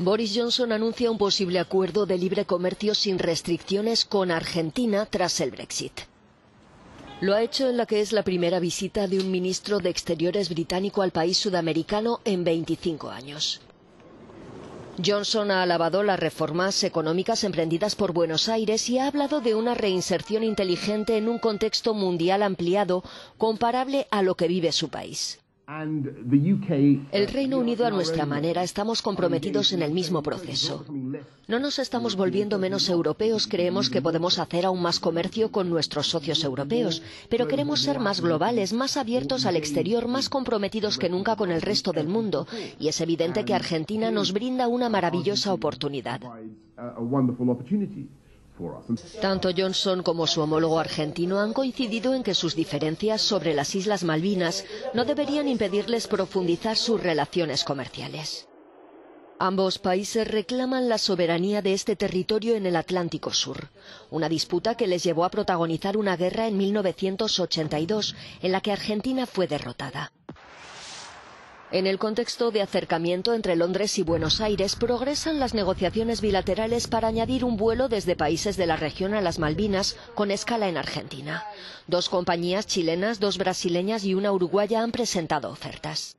Boris Johnson anuncia un posible acuerdo de libre comercio sin restricciones con Argentina tras el Brexit. Lo ha hecho en la que es la primera visita de un ministro de Exteriores británico al país sudamericano en 25 años. Johnson ha alabado las reformas económicas emprendidas por Buenos Aires y ha hablado de una reinserción inteligente en un contexto mundial ampliado comparable a lo que vive su país. El Reino Unido, a nuestra manera, estamos comprometidos en el mismo proceso. No nos estamos volviendo menos europeos, creemos que podemos hacer aún más comercio con nuestros socios europeos, pero queremos ser más globales, más abiertos al exterior, más comprometidos que nunca con el resto del mundo, y es evidente que Argentina nos brinda una maravillosa oportunidad. Tanto Johnson como su homólogo argentino han coincidido en que sus diferencias sobre las Islas Malvinas no deberían impedirles profundizar sus relaciones comerciales. Ambos países reclaman la soberanía de este territorio en el Atlántico Sur, una disputa que les llevó a protagonizar una guerra en 1982 en la que Argentina fue derrotada. En el contexto de acercamiento entre Londres y Buenos Aires, progresan las negociaciones bilaterales para añadir un vuelo desde países de la región a las Malvinas con escala en Argentina. Dos compañías chilenas, dos brasileñas y una uruguaya han presentado ofertas.